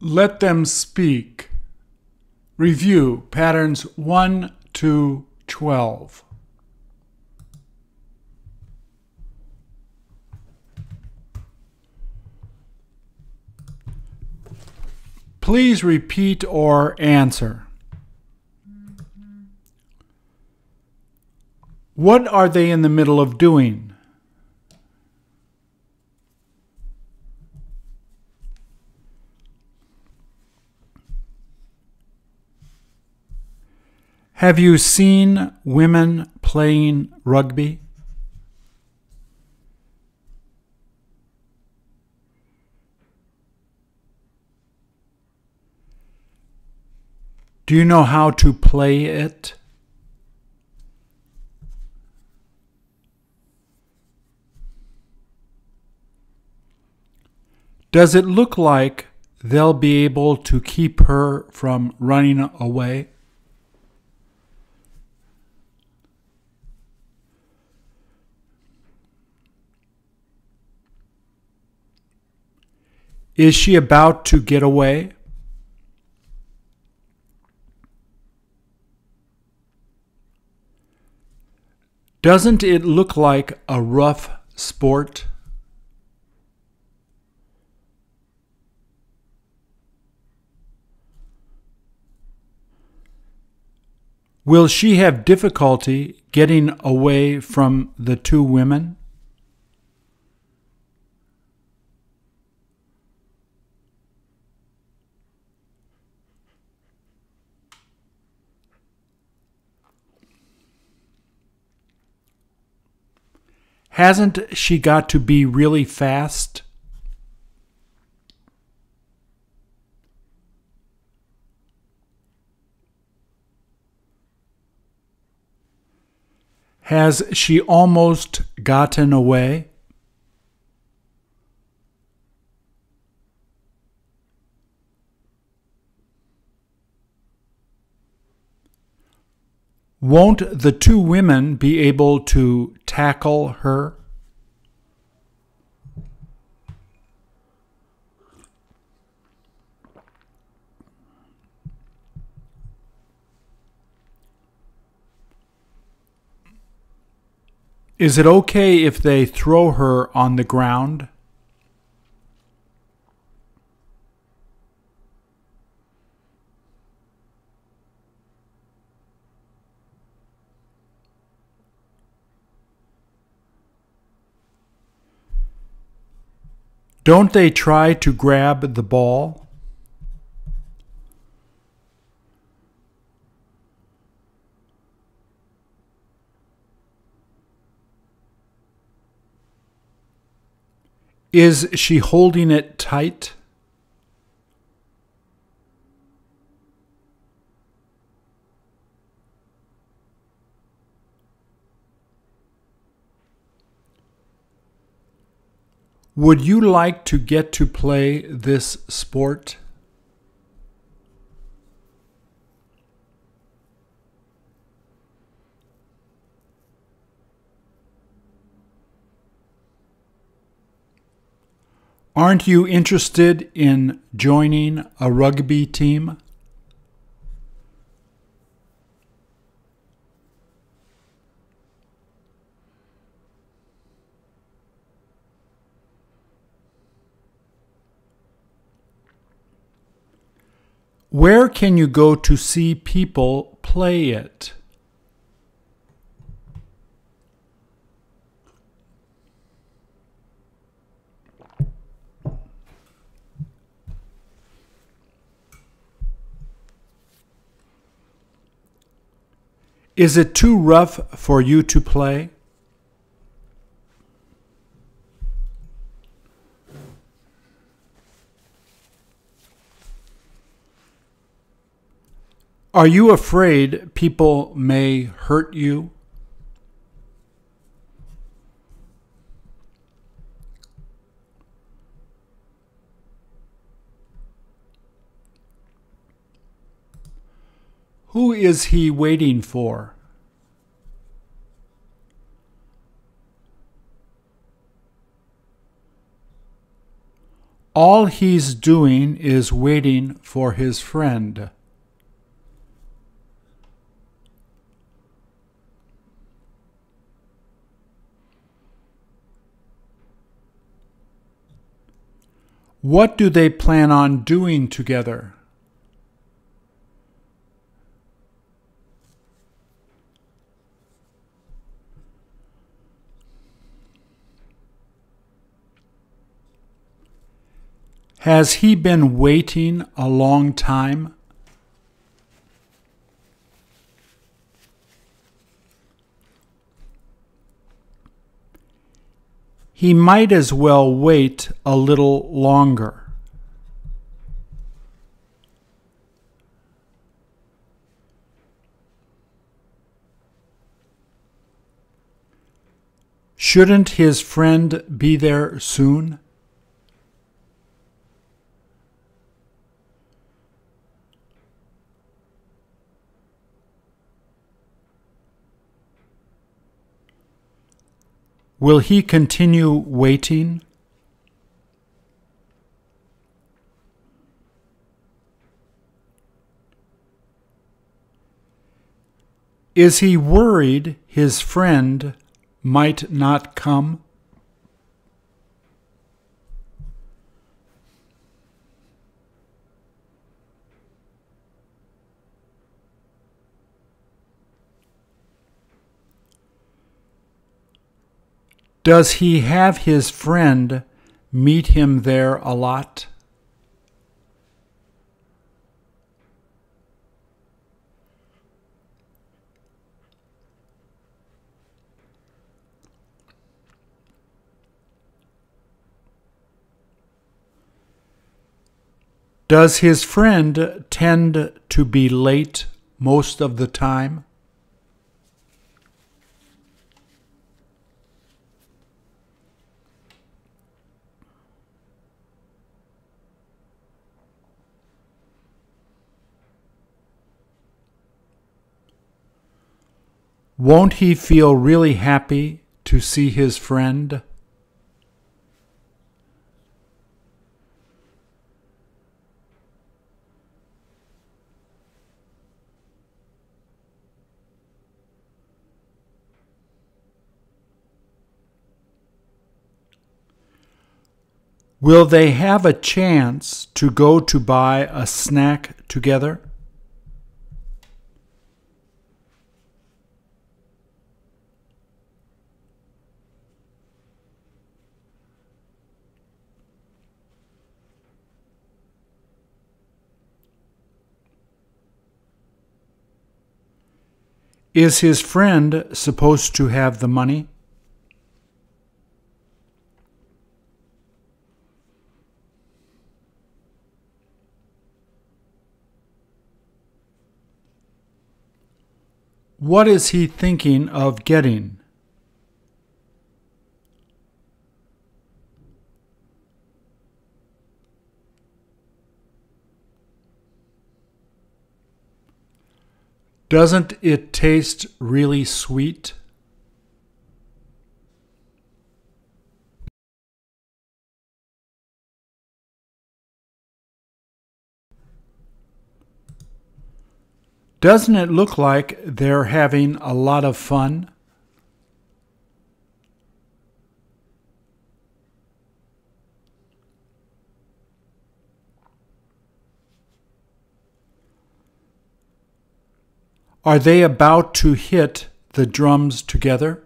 Let them speak. Review patterns 1 to 12. Please repeat or answer. What are they in the middle of doing? Have you seen women playing rugby? Do you know how to play it? Does it look like they'll be able to keep her from running away? Is she about to get away? Doesn't it look like a rough sport? Will she have difficulty getting away from the two women? Hasn't she got to be really fast? Has she almost gotten away? Won't the two women be able to tackle her? Is it okay if they throw her on the ground? Don't they try to grab the ball? Is she holding it tight? Would you like to get to play this sport? Aren't you interested in joining a rugby team? Where can you go to see people play it? Is it too rough for you to play? Are you afraid people may hurt you? Who is he waiting for? All he's doing is waiting for his friend. What do they plan on doing together? Has he been waiting a long time? He might as well wait a little longer. Shouldn't his friend be there soon? Will he continue waiting? Is he worried his friend might not come? Does he have his friend meet him there a lot? Does his friend tend to be late most of the time? Won't he feel really happy to see his friend? Will they have a chance to go to buy a snack together? Is his friend supposed to have the money? What is he thinking of getting? Doesn't it taste really sweet? Doesn't it look like they're having a lot of fun? Are they about to hit the drums together?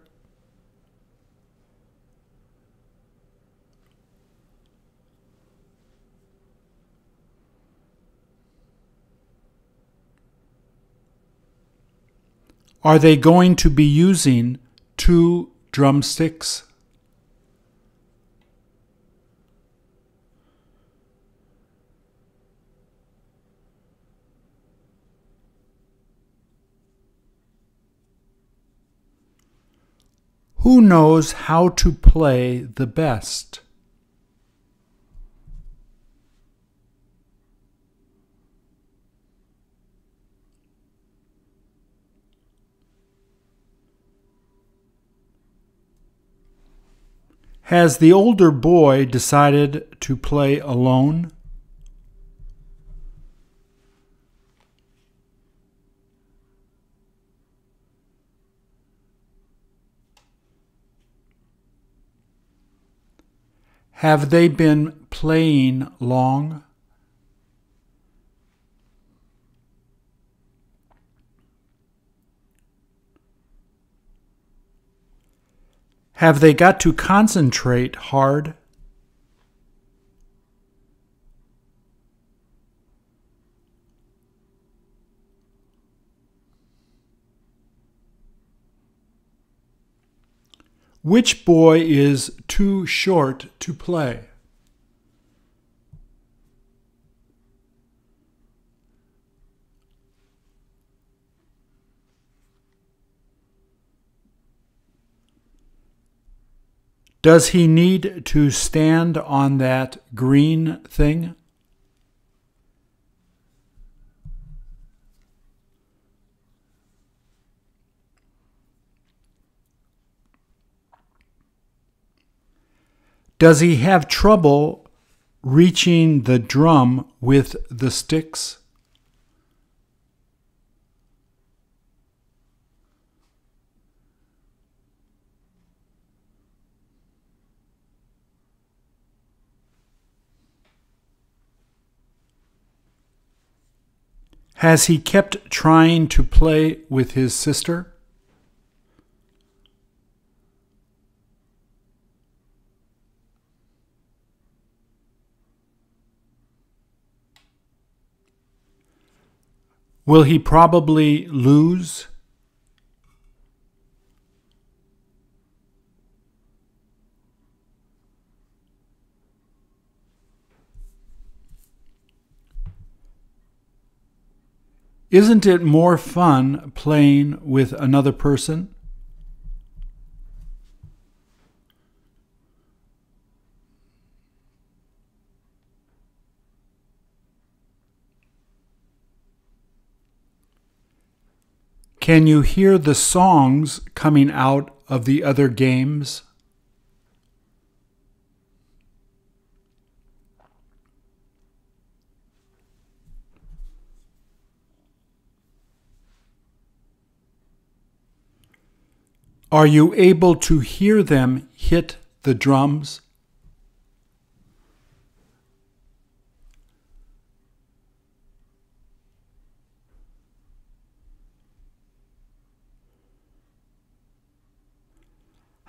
Are they going to be using two drumsticks? Who knows how to play the best? Has the older boy decided to play alone? Have they been playing long? Have they got to concentrate hard? Which boy is too short to play? Does he need to stand on that green thing? Does he have trouble reaching the drum with the sticks? Has he kept trying to play with his sister? Will he probably lose? Isn't it more fun playing with another person? Can you hear the songs coming out of the other games? Are you able to hear them hit the drums?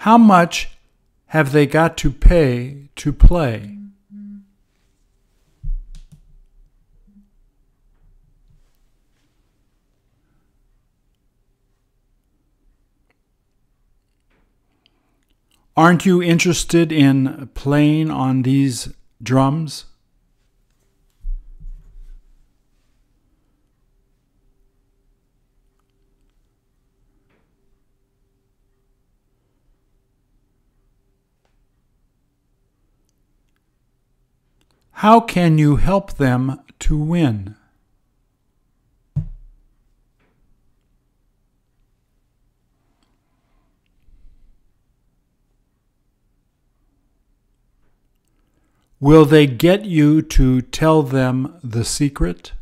How much have they got to pay to play? Aren't you interested in playing on these drums? How can you help them to win? Will they get you to tell them the secret?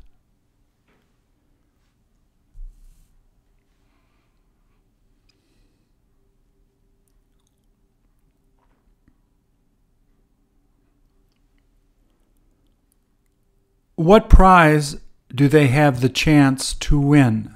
What prize do they have the chance to win?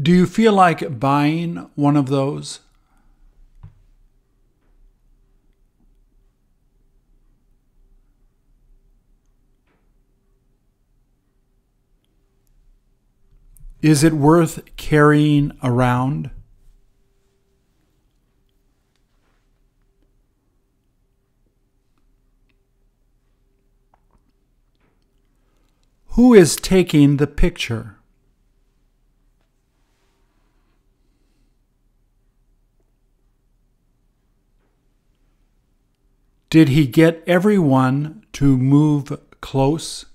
Do you feel like buying one of those? Is it worth carrying around? Who is taking the picture? Did he get everyone to move close?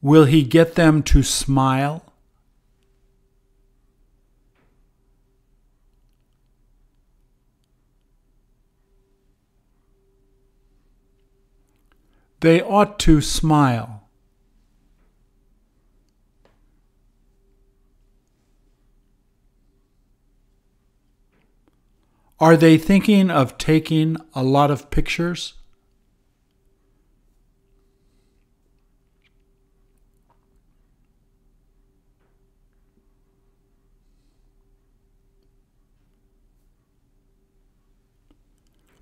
Will he get them to smile? They ought to smile. Are they thinking of taking a lot of pictures?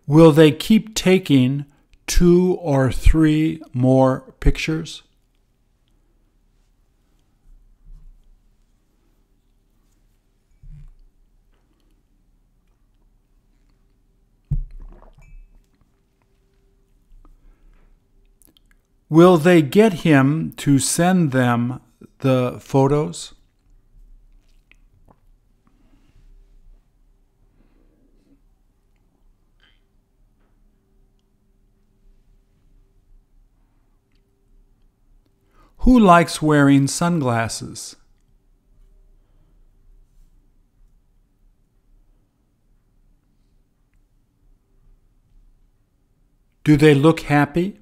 Will they keep taking two or three more pictures? Will they get him to send them the photos? Who likes wearing sunglasses? Do they look happy?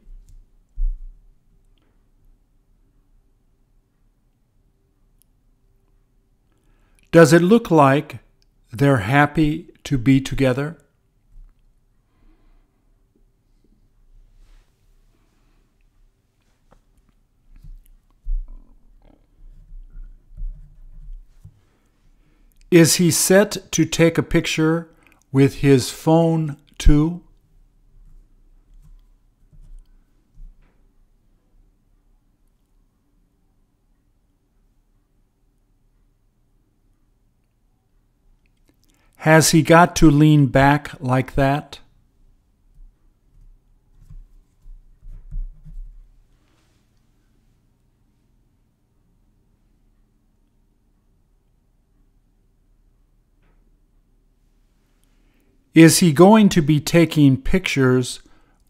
Does it look like they're happy to be together? Is he set to take a picture with his phone too? Has he got to lean back like that? Is he going to be taking pictures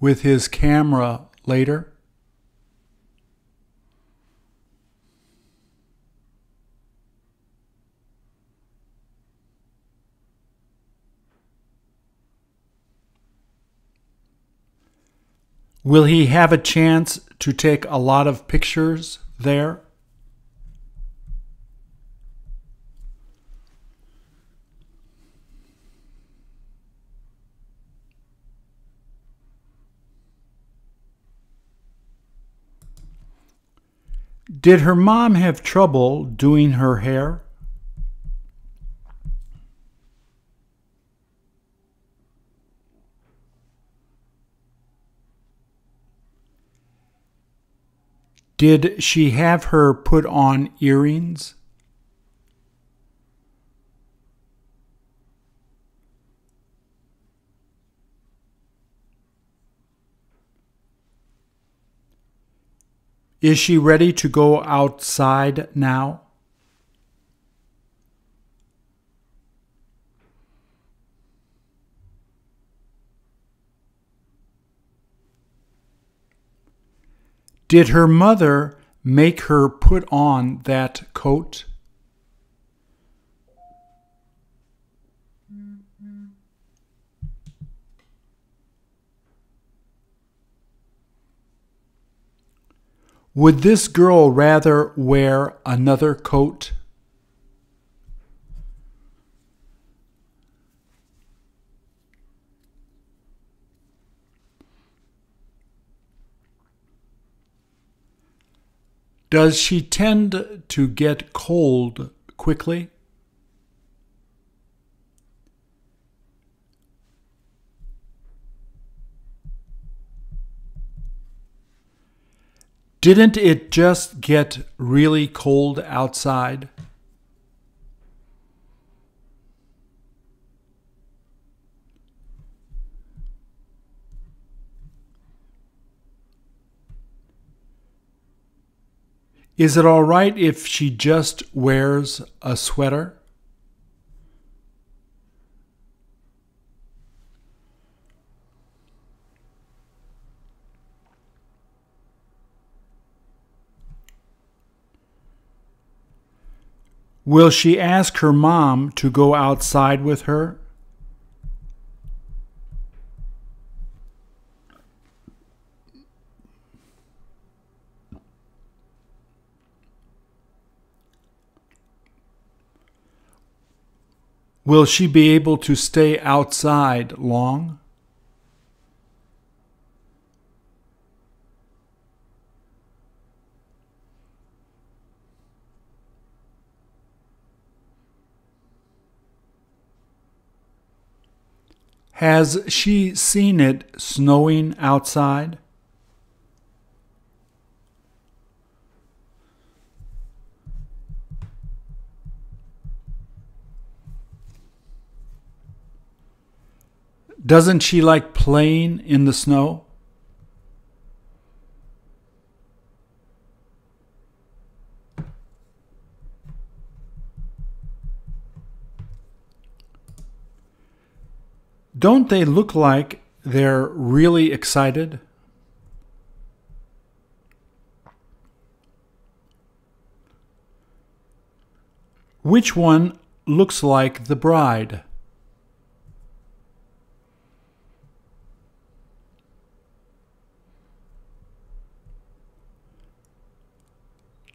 with his camera later? Will he have a chance to take a lot of pictures there? Did her mom have trouble doing her hair? Did she have her put on earrings? Is she ready to go outside now? Did her mother make her put on that coat? Would this girl rather wear another coat? Does she tend to get cold quickly? Didn't it just get really cold outside? Is it all right if she just wears a sweater? Will she ask her mom to go outside with her? Will she be able to stay outside long? Has she seen it snowing outside? Doesn't she like playing in the snow? Don't they look like they're really excited? Which one looks like the bride?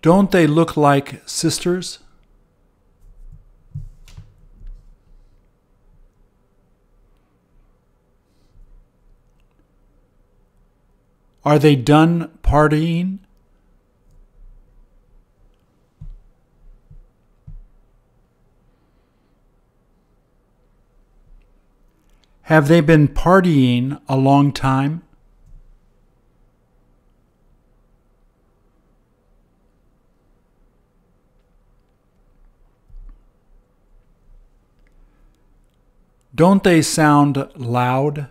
Don't they look like sisters? Are they done partying? Have they been partying a long time? Don't they sound loud?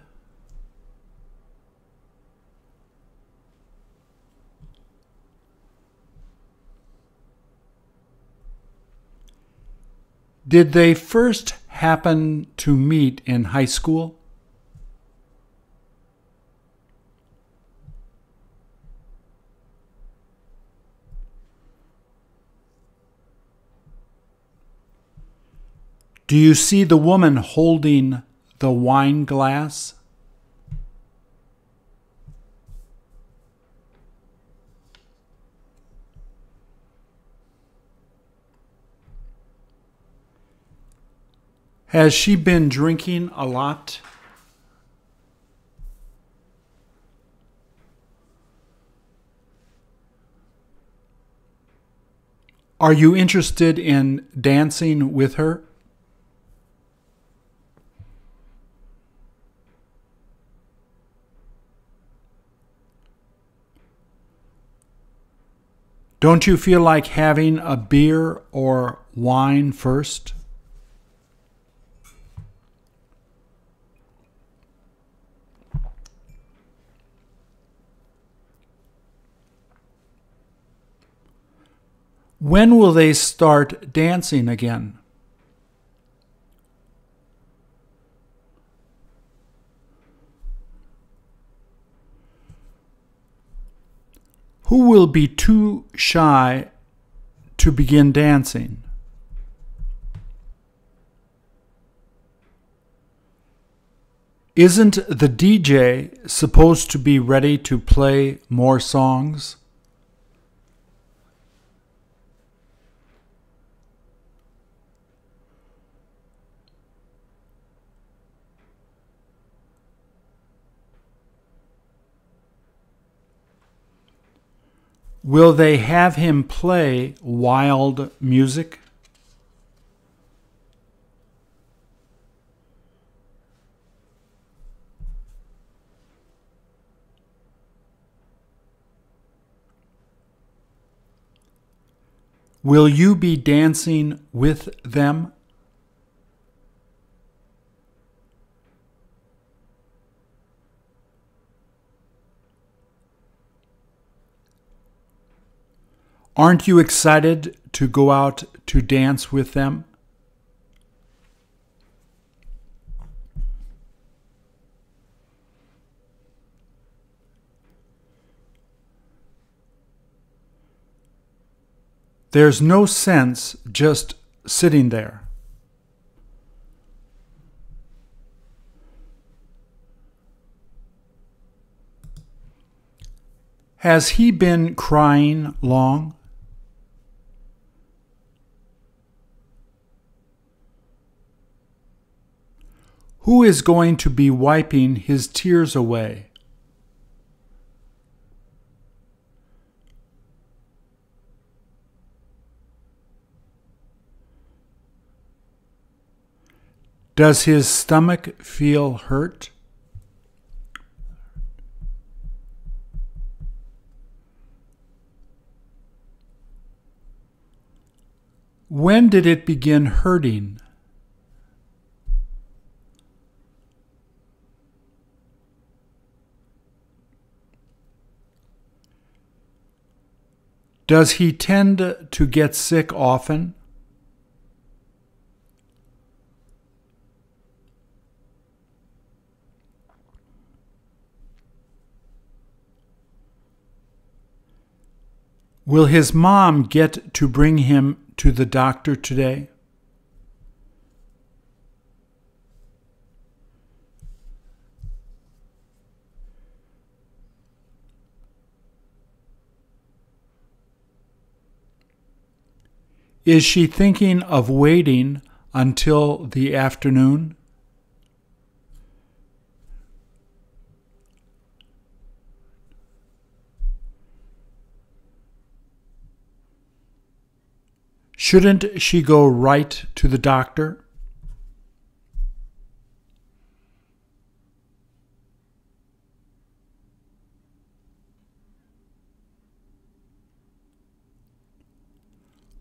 Did they first happen to meet in high school? Do you see the woman holding the wine glass? Has she been drinking a lot? Are you interested in dancing with her? Don't you feel like having a beer or wine first? When will they start dancing again? Who will be too shy to begin dancing? Isn't the DJ supposed to be ready to play more songs? Will they have him play wild music? Will you be dancing with them? Aren't you excited to go out to dance with them? There's no sense just sitting there. Has he been crying long? Who is going to be wiping his tears away? Does his stomach feel hurt? When did it begin hurting? Does he tend to get sick often? Will his mom get to bring him to the doctor today? Is she thinking of waiting until the afternoon? Shouldn't she go right to the doctor?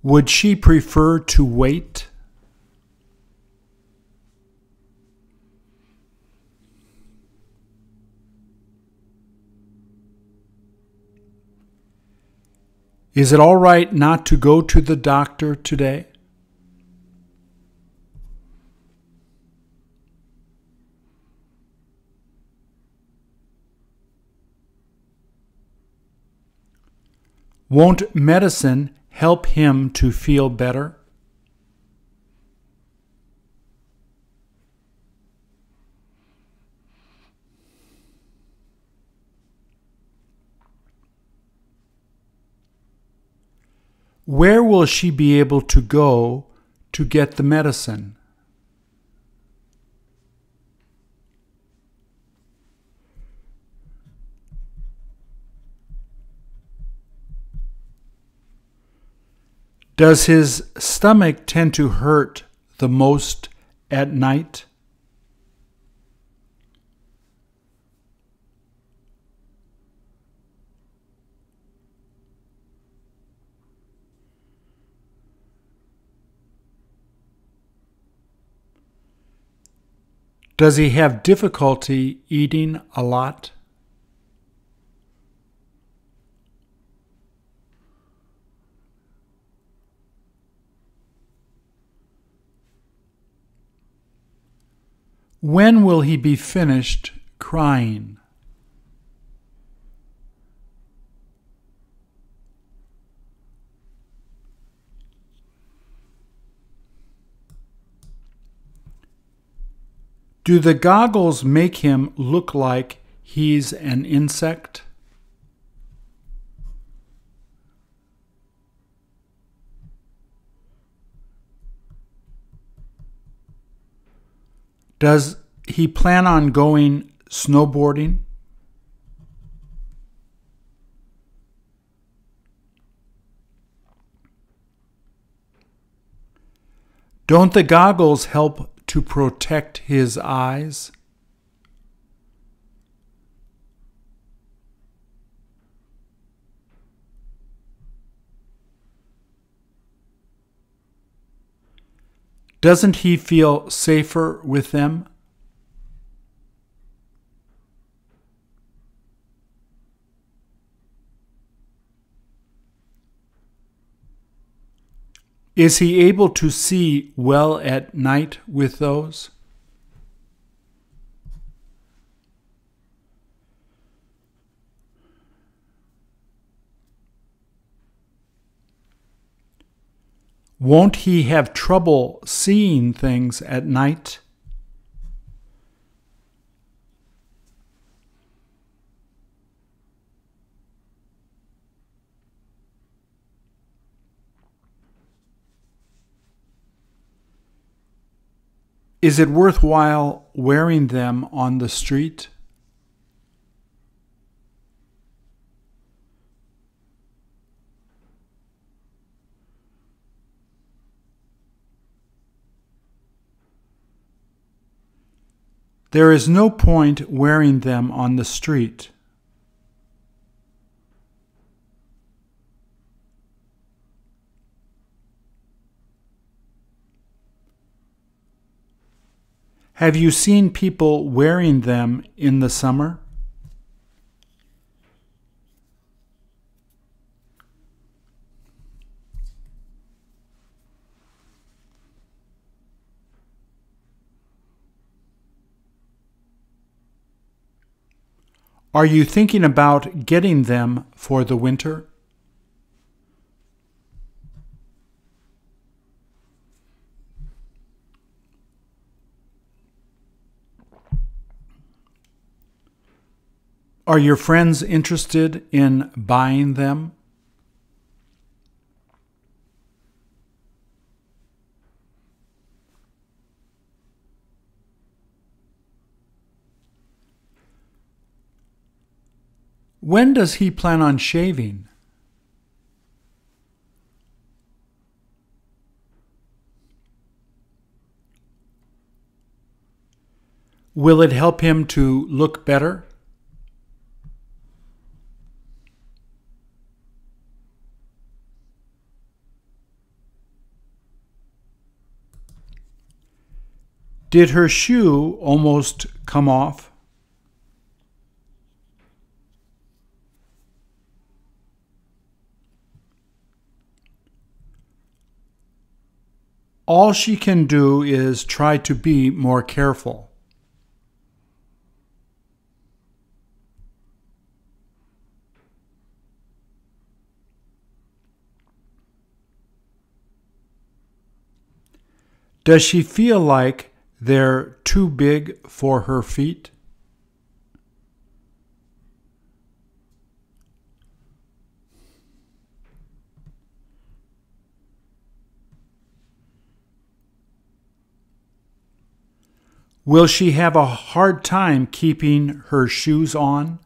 Would she prefer to wait? Is it all right not to go to the doctor today? Won't medicine help him to feel better? Where will she be able to go to get the medicine? Does his stomach tend to hurt the most at night? Does he have difficulty eating a lot? When will he be finished crying? Do the goggles make him look like he's an insect? Does he plan on going snowboarding? Don't the goggles help to protect his eyes? Doesn't he feel safer with them? Is he able to see well at night with those? Won't he have trouble seeing things at night? Is it worthwhile wearing them on the street? There is no point wearing them on the street. Have you seen people wearing them in the summer? Are you thinking about getting them for the winter? Are your friends interested in buying them? When does he plan on shaving? Will it help him to look better? Did her shoe almost come off? All she can do is try to be more careful. Does she feel like they're too big for her feet? Will she have a hard time keeping her shoes on?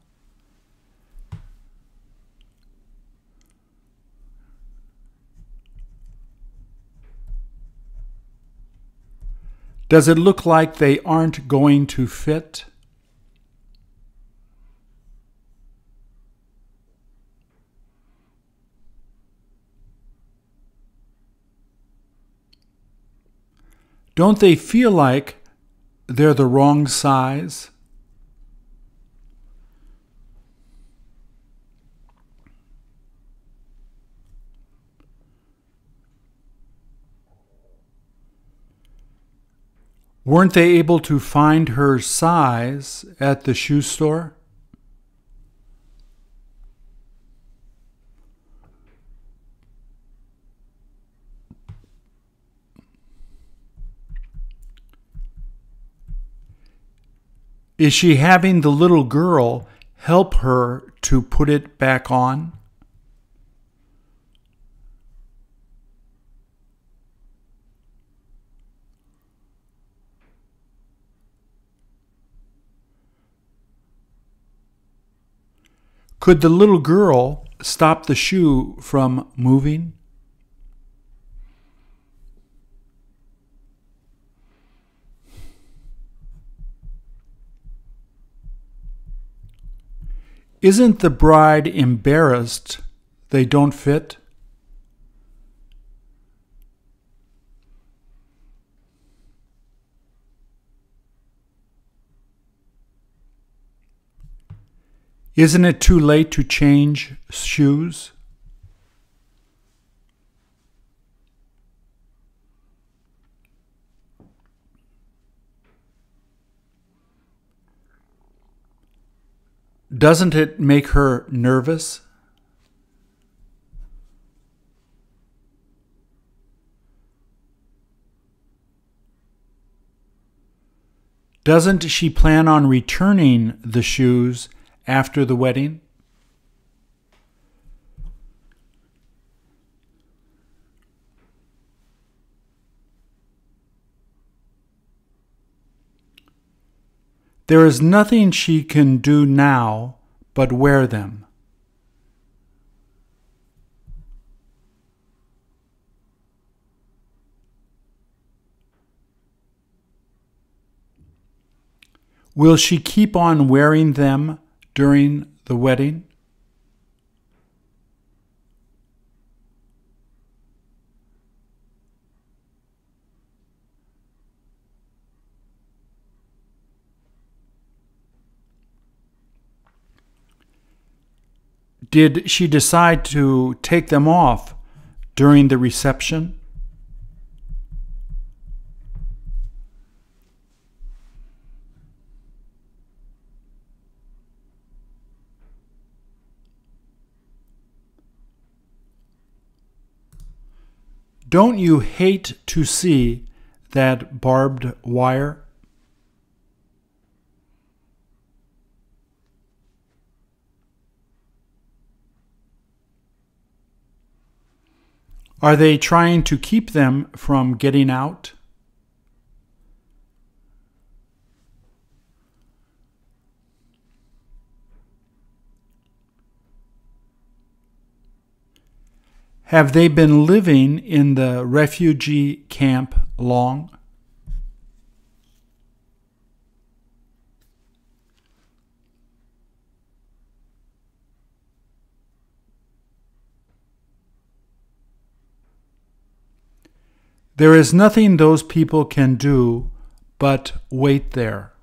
Does it look like they aren't going to fit? Don't they feel like they're the wrong size? Weren't they able to find her size at the shoe store? Is she having the little girl help her to put it back on? Could the little girl stop the shoe from moving? Isn't the bride embarrassed they don't fit? Isn't it too late to change shoes? Doesn't it make her nervous? Doesn't she plan on returning the shoes after the wedding? There is nothing she can do now but wear them. Will she keep on wearing them during the wedding? Did she decide to take them off during the reception? Don't you hate to see that barbed wire? Are they trying to keep them from getting out? Have they been living in the refugee camp long? There is nothing those people can do but wait there.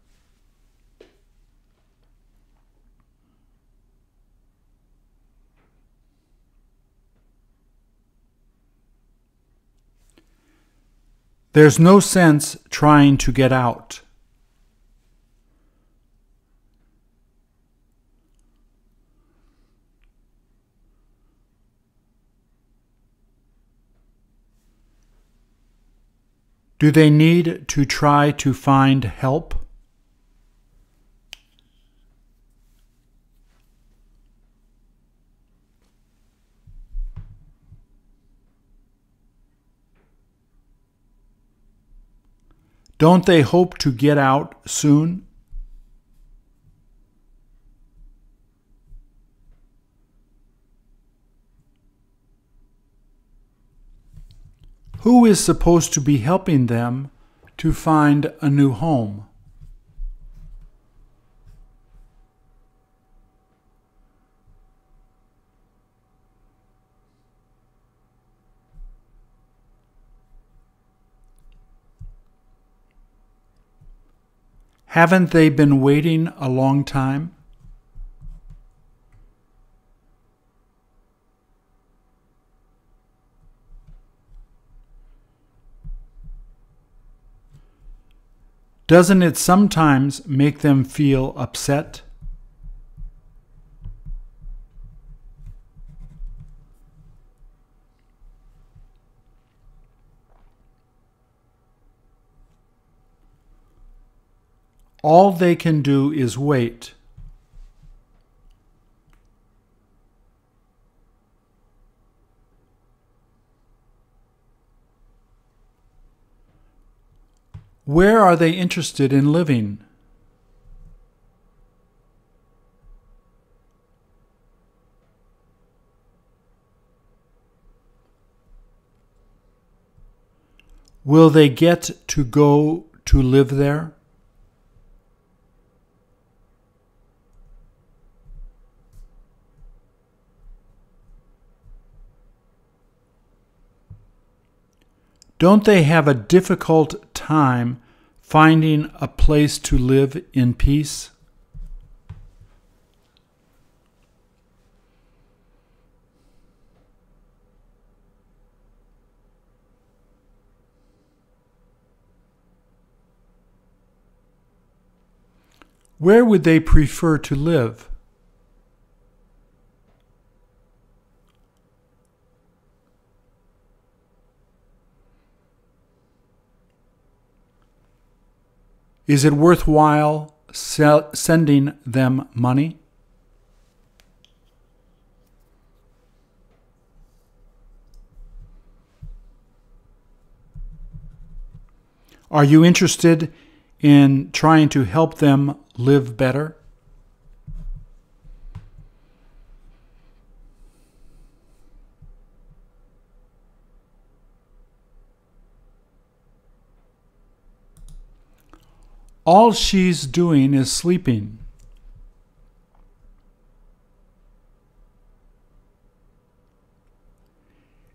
There's no sense trying to get out. Do they need to try to find help? Don't they hope to get out soon? Who is supposed to be helping them to find a new home? Haven't they been waiting a long time? Doesn't it sometimes make them feel upset? All they can do is wait. Where are they interested in living? Will they get to go to live there? Don't they have a difficult time finding a place to live in peace? Where would they prefer to live? Is it worthwhile sel- sending them money? Are you interested in trying to help them live better? All she's doing is sleeping.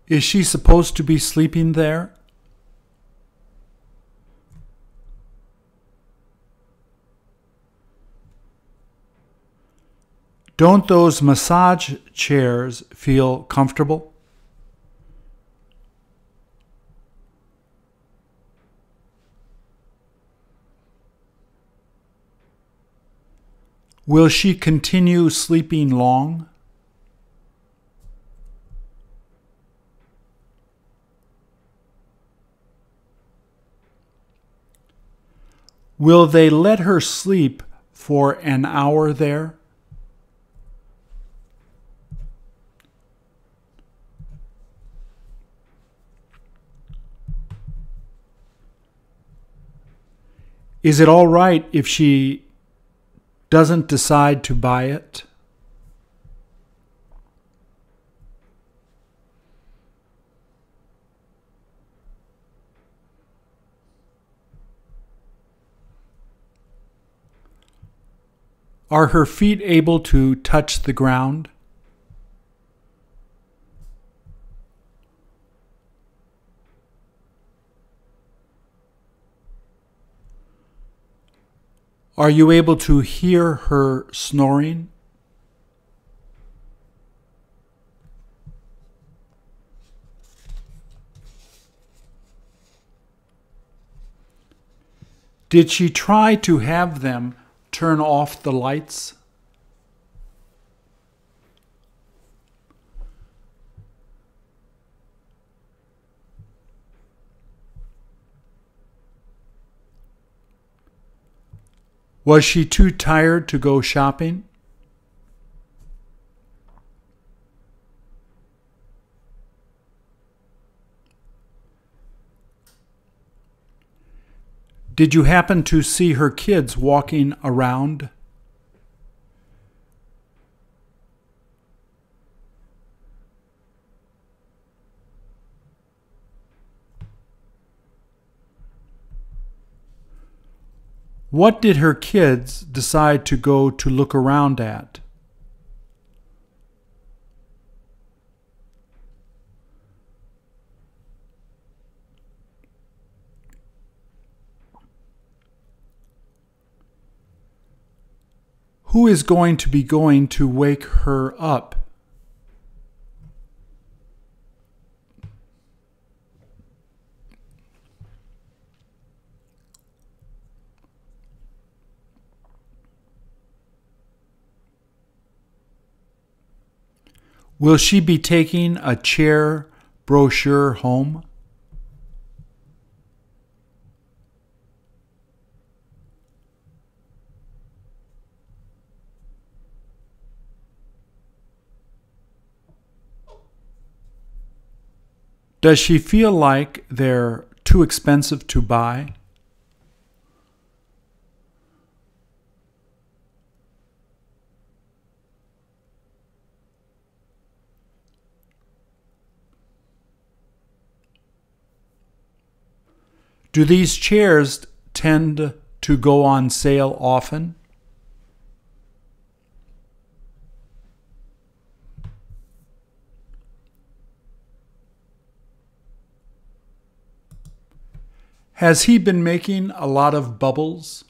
Is she supposed to be sleeping there? Don't those massage chairs feel comfortable? Will she continue sleeping long? Will they let her sleep for an hour there? Is it all right if she doesn't decide to buy it? Are her feet able to touch the ground? Are you able to hear her snoring? Did she try to have them turn off the lights? Was she too tired to go shopping? Did you happen to see her kids walking around? What did her kids decide to go to look around at? Who is going to be going to wake her up? Will she be taking a chair brochure home? Does she feel like they're too expensive to buy? Do these chairs tend to go on sale often? Has he been making a lot of bubbles?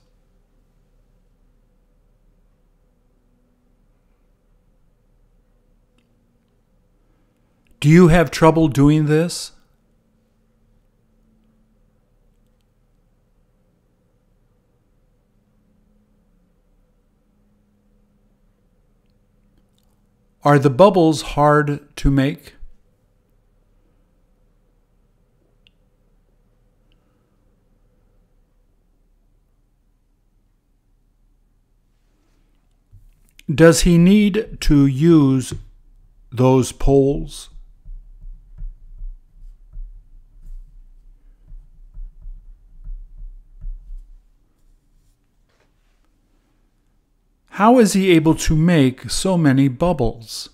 Do you have trouble doing this? Are the bubbles hard to make? Does he need to use those poles? How is he able to make so many bubbles?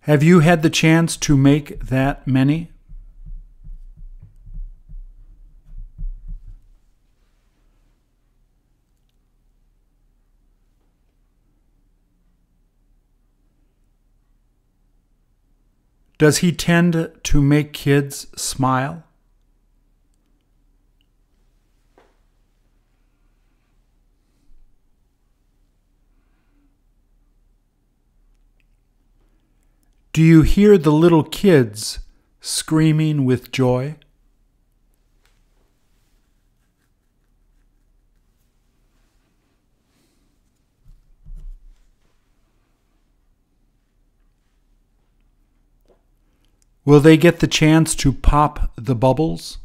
Have you had the chance to make that many? Does he tend to make kids smile? Do you hear the little kids screaming with joy? Will they get the chance to pop the bubbles?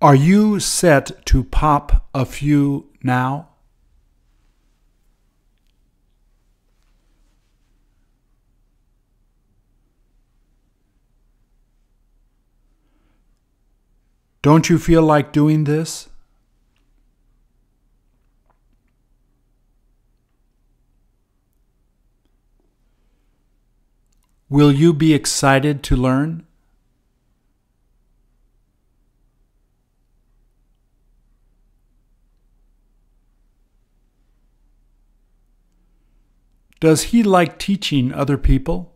Are you set to pop a few now? Don't you feel like doing this? Will you be excited to learn? Does he like teaching other people?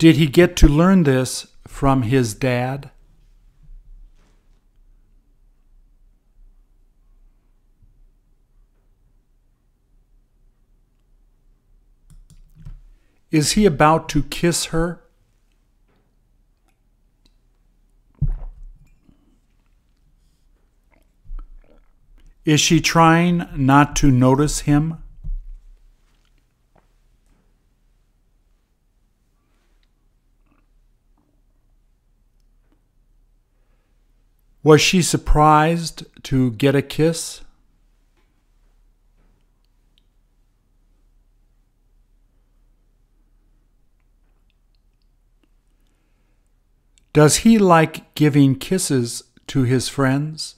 Did he get to learn this from his dad? Is he about to kiss her? Is she trying not to notice him? Was she surprised to get a kiss? Does he like giving kisses to his friends?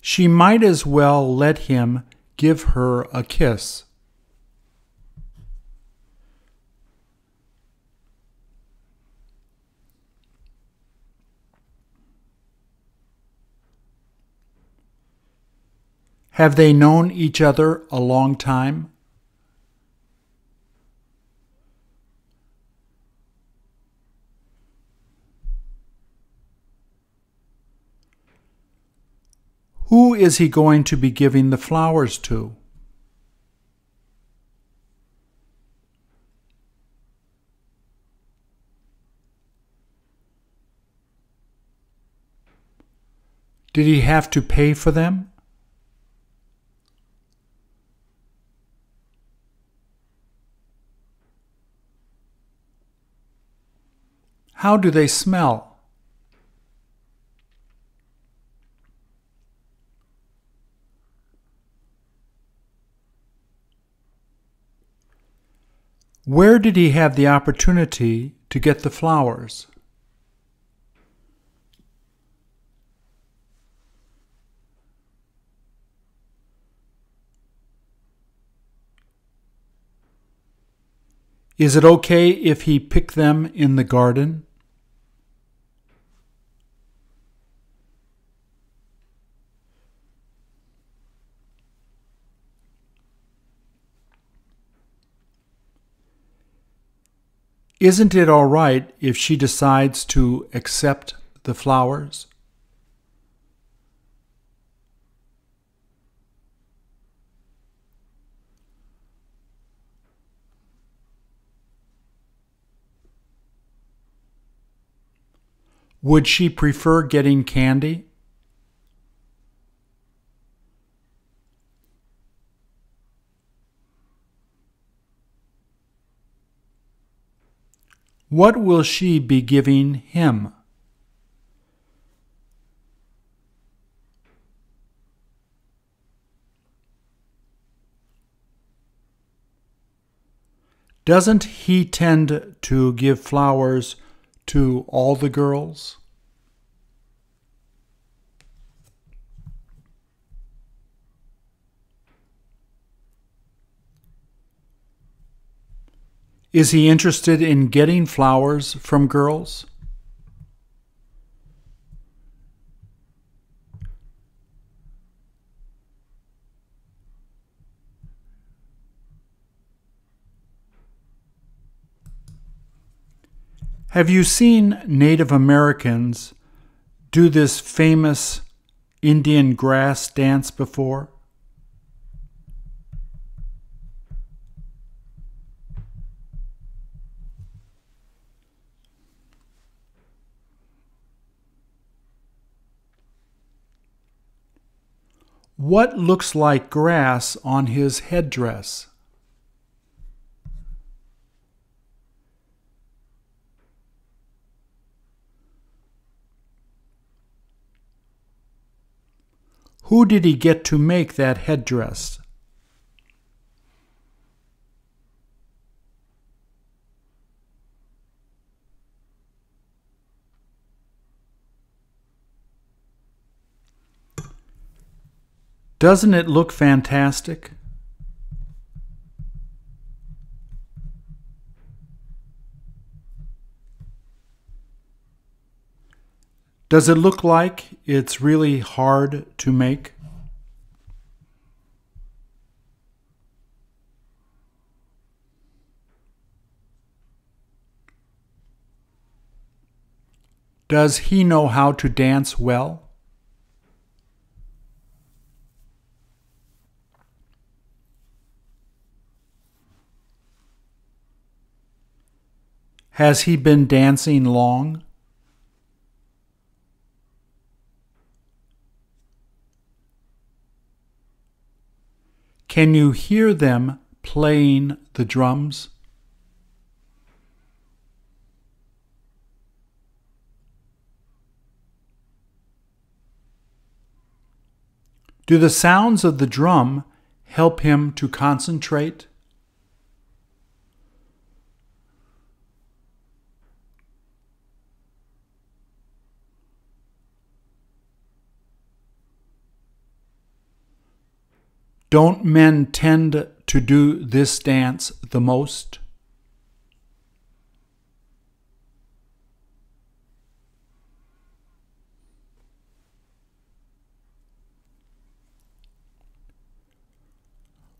She might as well let him give her a kiss. Have they known each other a long time? Who is he going to be giving the flowers to? Did he have to pay for them? How do they smell? Where did he have the opportunity to get the flowers? Is it okay if he picked them in the garden? Isn't it all right if she decides to accept the flowers? Would she prefer getting candy? What will she be giving him? Doesn't he tend to give flowers to all the girls? Is he interested in getting flowers from girls? Have you seen Native Americans do this famous Indian grass dance before? What looks like grass on his headdress? Who did he get to make that headdress? Doesn't it look fantastic? Does it look like it's really hard to make? Does he know how to dance well? Has he been dancing long? Can you hear them playing the drums? Do the sounds of the drum help him to concentrate? Don't men tend to do this dance the most?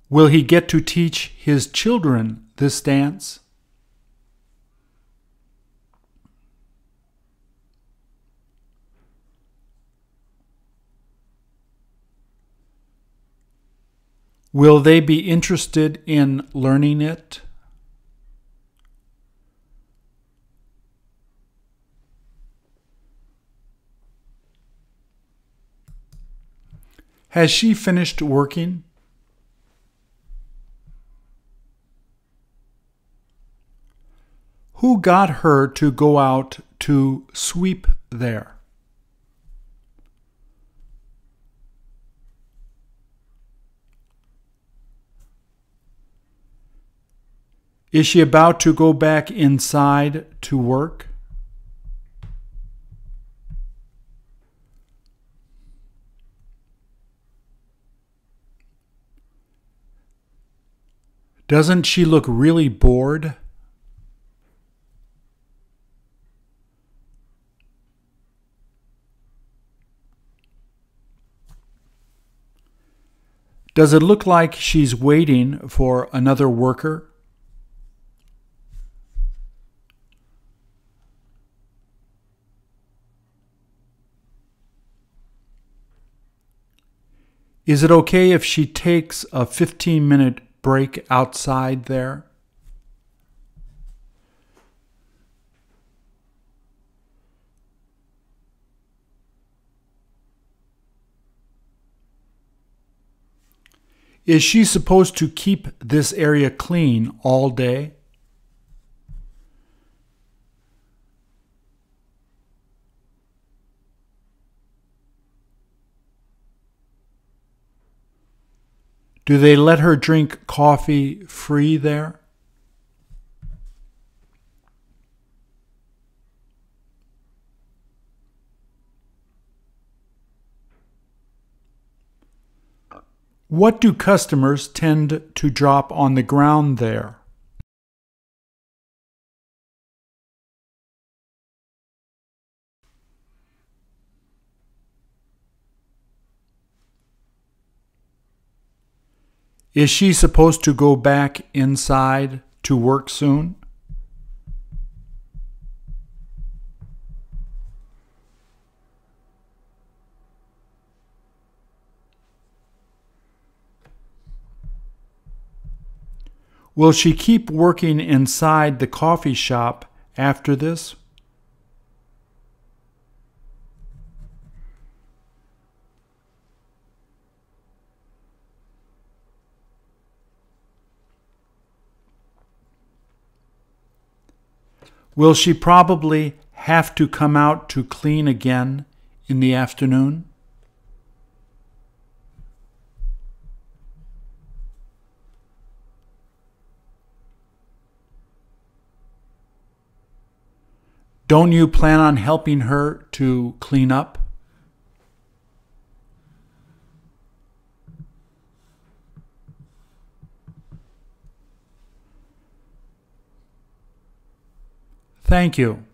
Will he get to teach his children this dance? Will they be interested in learning it? Has she finished working? Who got her to go out to sweep there? Is she about to go back inside to work? Doesn't she look really bored? Does it look like she's waiting for another worker? Is it okay if she takes a 15 minute break outside there? Is she supposed to keep this area clean all day? Do they let her drink coffee free there? What do customers tend to drop on the ground there? Is she supposed to go back inside to work soon? Will she keep working inside the coffee shop after this? Will she probably have to come out to clean again in the afternoon? Don't you plan on helping her to clean up? Thank you.